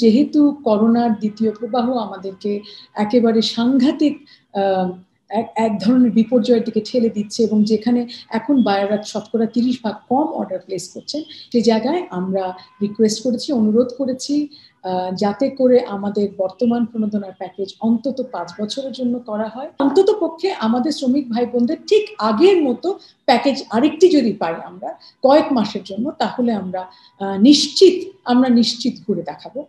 যেহেতু করোনার দ্বিতীয় প্রবাহ আমাদেরকে একেবারে সাংঘাতিক এক এক ধরনের বিপর্যয়ের দিকে ঠেলে দিচ্ছে এবং যেখানে এখন বায়াররা শতকরা তিরিশ ভাগ কম অর্ডার প্লেস করছেন, সে জায়গায় আমরা রিকোয়েস্ট করেছি, অনুরোধ করেছি যাতে করে আমাদের বর্তমান প্রণোদনার প্যাকেজ অন্তত পাঁচ বছরের জন্য করা হয়। অন্তত পক্ষে আমাদের শ্রমিক ভাই বোনদের ঠিক আগের মতো প্যাকেজ আরেকটি যদি পাই আমরা, কয়েক মাসের জন্য, তাহলে আমরা নিশ্চিত আমরা নিশ্চিত ঘুরে দেখাবো।